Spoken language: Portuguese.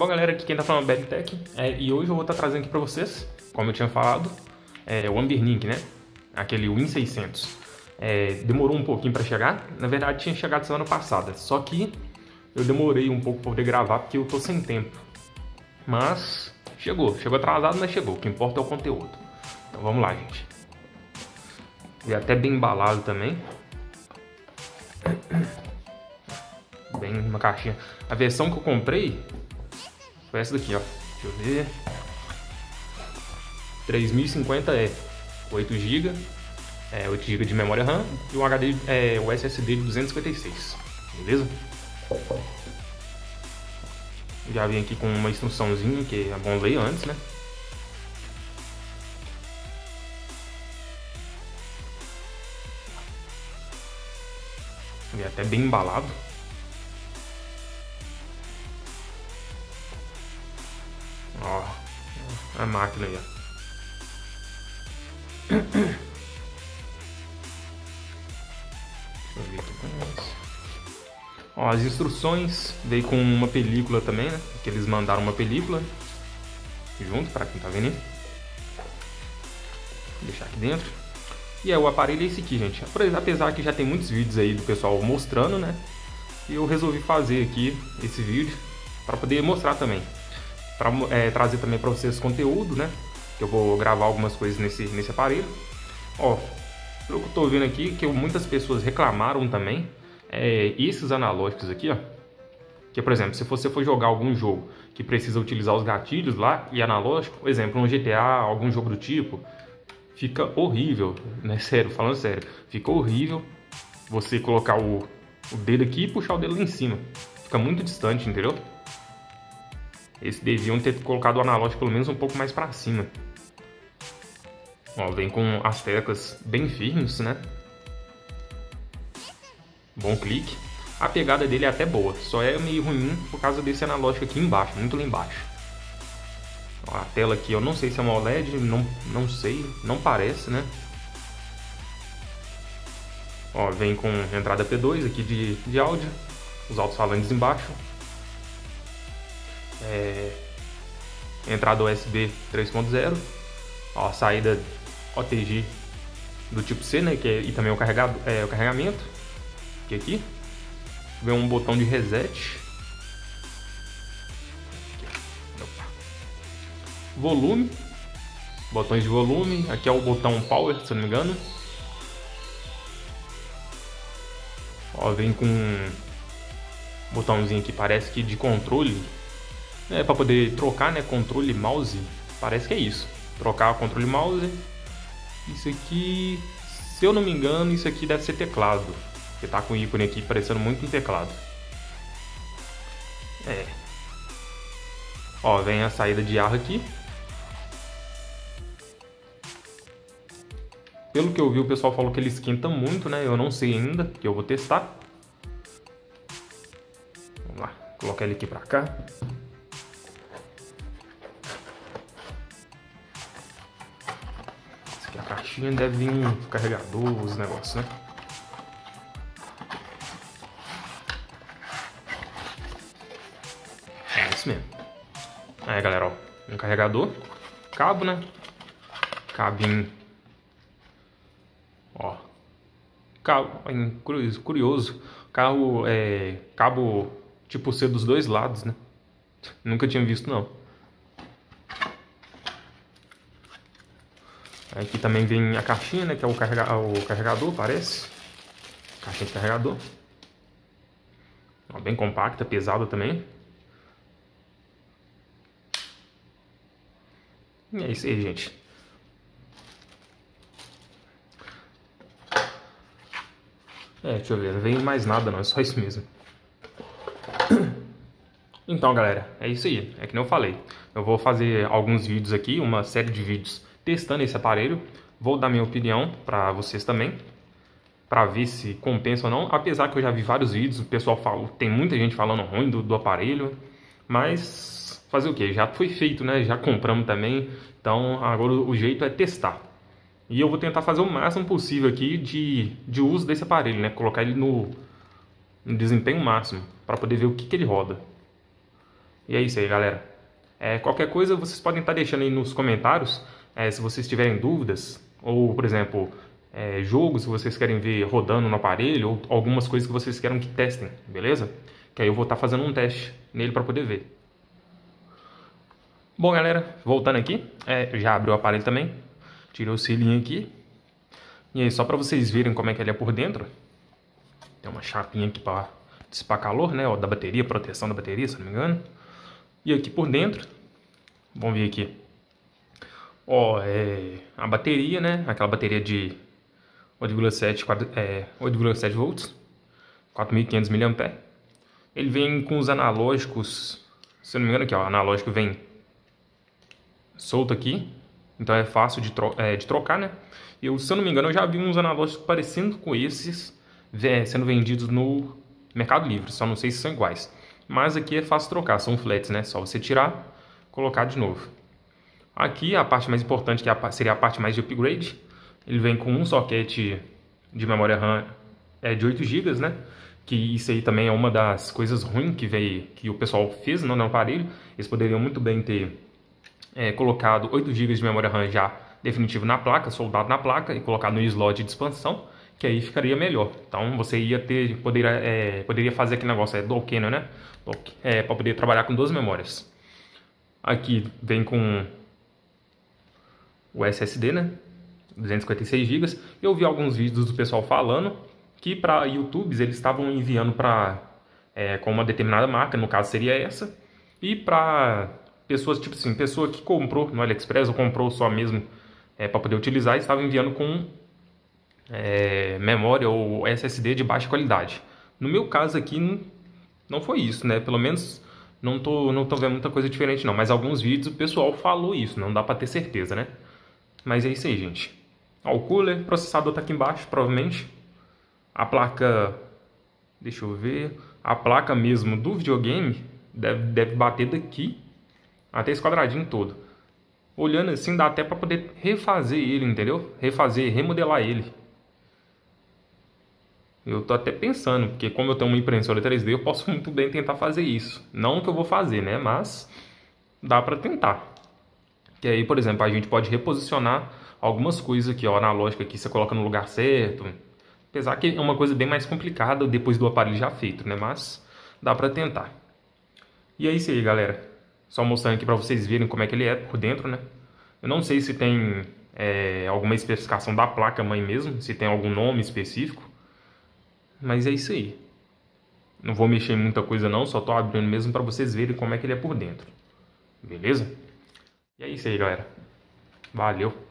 Bom galera, aqui quem tá falando é o Beltec é, e hoje eu vou estar tá trazendo aqui para vocês, como eu tinha falado, é, o Ambernick, né? Aquele Win 600. É, demorou um pouquinho para chegar, na verdade tinha chegado semana passada, só que eu demorei um pouco para poder gravar porque eu tô sem tempo. Mas chegou, chegou atrasado, mas chegou, o que importa é o conteúdo. Então vamos lá, gente. E até bem embalado também. Bem uma caixinha. A versão que eu comprei foi essa daqui, ó. Deixa eu ver. 3050E. 8 GB. É, 8 GB de memória RAM e um HD, é, o SSD de 256. Beleza? Já vim aqui com uma instruçãozinha que é bom ler antes, né? E até bem embalado. A máquina aí, ó. Ó, as instruções veio com uma película também, né? Que eles mandaram uma película junto, para quem tá vendo aí. Vou deixar aqui dentro. E é, o aparelho é esse aqui, gente. Apesar que já tem muitos vídeos aí do pessoal mostrando, né? E eu resolvi fazer aqui esse vídeo para poder mostrar também. Para é, trazer também para vocês conteúdo, né? Que eu vou gravar algumas coisas nesse, nesse aparelho. Ó, pelo que eu tô vendo aqui, que muitas pessoas reclamaram também, é, esses analógicos aqui, ó. Que, por exemplo, se você for jogar algum jogo que precisa utilizar os gatilhos lá e analógico, por exemplo, um GTA, algum jogo do tipo, fica horrível, né? Sério, falando sério, fica horrível você colocar o, o dedo aqui e puxar o dedo lá em cima. Fica muito distante, entendeu? Esse deviam ter colocado o analógico pelo menos um pouco mais para cima. Ó, vem com as teclas bem firmes, né? Bom clique. A pegada dele é até boa, só é meio ruim por causa desse analógico aqui embaixo, muito lá embaixo. A tela aqui eu não sei se é uma OLED, não, não sei, não parece, né? Ó, vem com entrada P2 aqui de, de áudio, os alto-falantes embaixo. É, entrada USB 3.0, ó, saída OTG do tipo C, né? Que é, e também o, carregado, é, o carregamento. Que aqui vem um botão de reset volume, botões de volume, aqui é o botão power, se não me engano. Ó, vem com um botãozinho aqui, parece que de controle, é para poder trocar, né, controle mouse, parece que é isso. Trocar controle mouse. Isso aqui, se eu não me engano, isso aqui deve ser teclado, porque tá com o ícone aqui parecendo muito um teclado. É. Ó, vem a saída de ar aqui, Pelo que eu vi, o pessoal falou que ele esquenta muito, né? Eu não sei ainda, que eu vou testar. Vamos lá, colocar ele aqui pra cá. Essa aqui é a caixinha, deve vir um carregador, os negócios, né? É isso mesmo. Aí, galera, ó, um carregador, cabo, né? Cabinho Ó, cabo, curioso, carro é cabo tipo C dos dois lados, né? Nunca tinha visto não. Aqui também vem a caixinha, né? Que é o, carrega o carregador, parece. Caixinha de carregador. Ó, bem compacta, pesada também. E é isso aí, gente. É, deixa eu ver, não vem mais nada não, é só isso mesmo. Então, galera, é isso aí, é que nem eu falei. Eu vou fazer alguns vídeos aqui, uma série de vídeos testando esse aparelho. Vou dar minha opinião para vocês também, para ver se compensa ou não. Apesar que eu já vi vários vídeos, o pessoal fala, tem muita gente falando ruim do, do aparelho, mas fazer o que? Já foi feito, né? Já compramos também, então agora o jeito é testar. E eu vou tentar fazer o máximo possível aqui de, de uso desse aparelho, né? Colocar ele no, no desempenho máximo, para poder ver o que, que ele roda. E é isso aí, galera. É, qualquer coisa vocês podem estar deixando aí nos comentários, é, se vocês tiverem dúvidas, ou, por exemplo, é, jogos que vocês querem ver rodando no aparelho, ou algumas coisas que vocês querem que testem, beleza? Que aí eu vou estar fazendo um teste nele para poder ver. Bom, galera, voltando aqui, é, já abri o aparelho também, tirei o selinho aqui. E aí, só para vocês verem como é que ele é por dentro, tem uma chapinha aqui para dissipar calor, né, ó, da bateria, proteção da bateria, se não me engano. E aqui por dentro, vamos ver aqui, ó, é a bateria, né, aquela bateria de 8,7 é, 8,7 volts, 4.500 mAh. Ele vem com os analógicos, se não me engano aqui, ó, analógico vem solto aqui, então é fácil de, tro é, de trocar, né? Eu, se eu não me engano, eu já vi uns analógicos parecendo com esses sendo vendidos no Mercado Livre, só não sei se são iguais. Mas aqui é fácil trocar, são flats, né? Só você tirar, colocar de novo. Aqui a parte mais importante, que é seria a parte mais de upgrade, ele vem com um socket de memória RAM é, de 8 GB, né? Que isso aí também é uma das coisas ruins que, veio, que o pessoal fez no aparelho. Eles poderiam muito bem ter é, colocado 8 GB de memória RAM já definitivo na placa, soldado na placa e colocado no slot de expansão, que aí ficaria melhor. Então você ia ter, poderia, é, poderia fazer aquele negócio, é dock, né? É, para poder trabalhar com duas memórias. Aqui vem com o SSD, né? 256 GB. Eu vi alguns vídeos do pessoal falando que para YouTube eles estavam enviando para é, com uma determinada marca, no caso seria essa, e para pessoas, tipo assim, pessoa que comprou no AliExpress ou comprou só mesmo é, para poder utilizar, estava enviando com é, memória ou SSD de baixa qualidade. No meu caso aqui, não foi isso, né? Pelo menos não tô, não tô vendo muita coisa diferente não, mas alguns vídeos o pessoal falou isso, não dá para ter certeza, né? Mas é isso aí, gente. Ó, o cooler, processador tá aqui embaixo, provavelmente. A placa, deixa eu ver, a placa mesmo do videogame deve, deve bater daqui até esse quadradinho todo. Olhando assim, dá até para poder refazer ele, entendeu? Refazer, remodelar ele. Eu tô até pensando, porque como eu tenho uma impressora 3D, eu posso muito bem tentar fazer isso. Não que eu vou fazer, né? Mas dá para tentar. Que aí, por exemplo, a gente pode reposicionar algumas coisas aqui, ó, analógica aqui, você coloca no lugar certo. Apesar que é uma coisa bem mais complicada depois do aparelho já feito, né? Mas dá para tentar. E é isso aí, galera. Só mostrando aqui para vocês verem como é que ele é por dentro, né? Eu não sei se tem é, alguma especificação da placa mãe mesmo, se tem algum nome específico. Mas é isso aí. Não vou mexer em muita coisa não, só tô abrindo mesmo para vocês verem como é que ele é por dentro. Beleza? E é isso aí, galera. Valeu!